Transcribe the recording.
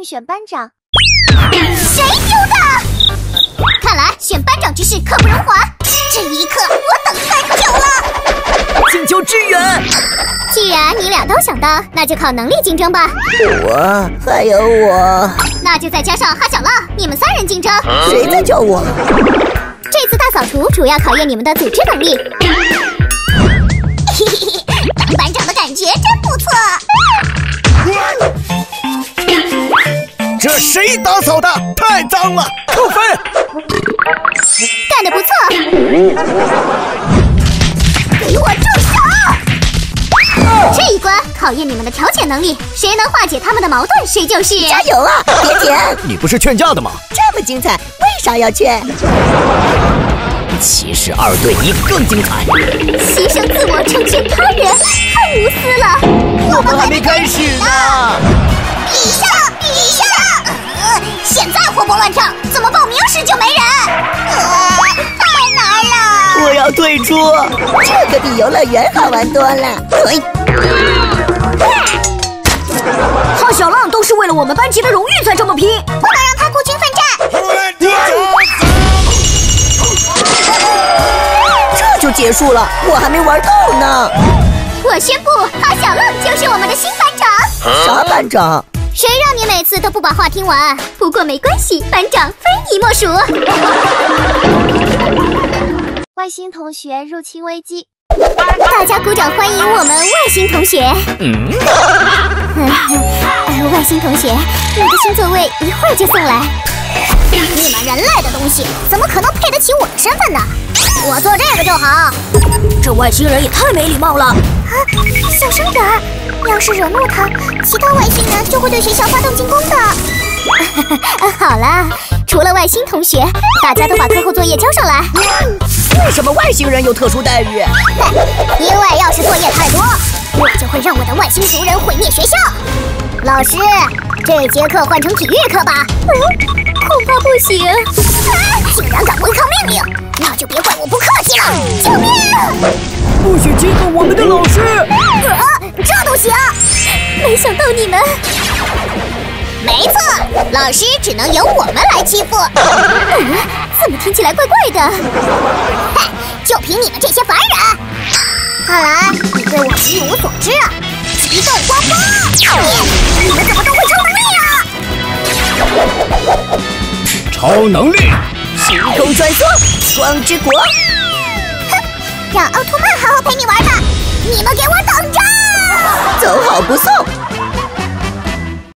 竞选班长。谁丢的？看来选班长之事刻不容缓。这一刻我等很久了。请求支援。既然你俩都想当，那就靠能力竞争吧。我还有我，那就再加上哈小浪，你们三人竞争。谁在叫我？这次大扫除主要考验你们的组织能力。嘿嘿谁打扫的？太脏了，扣分。干得不错。给我住手！这一关考验你们的调解能力，谁能化解他们的矛盾，谁就是。加油啊！别停！你不是劝架的吗？这么精彩，为啥要劝？其实二对一更精彩。牺牲自我成全他人，太无私了。我们还没开始呢。比下，比下！要退出，这个比游乐园好玩多了。浩小浪都是为了我们班级的荣誉才这么拼，不能让他孤军奋战。这就结束了，我还没玩够呢。我宣布，哈小浪就是我们的新班长。啥班长？谁让你每次都不把话听完？不过没关系，班长非你莫属。外星同学入侵危机，大家鼓掌欢迎我们外星同学。嗯，呃，外星同学，你的新座位一会儿就送来。你们人类的东西怎么可能配得起我的身份呢？我做这个就好。这外星人也太没礼貌了。啊，小声点儿，要是惹怒他，其他外星人就会对学校发动进攻的。好了，除了外星同学，大家都把课后作业交上来。为什么外星人有特殊待遇？因为要是作业太多，我就会让我的外星族人毁灭学校。老师，这节课换成体育课吧。嗯，恐怕不行。啊！竟然敢违抗命令，那就别怪我不客气了。救命！不许欺负我们的老师！啊，这都行？没想到你们……没错，老师只能由我们来欺负。嗯，怎么听起来怪怪的？哼，就凭你们这些凡人，看来你对我一无所知啊！激动光波，你你们怎么都会超能力啊？超能力，时空穿梭，光之国。哼，让奥特曼好好陪你玩吧！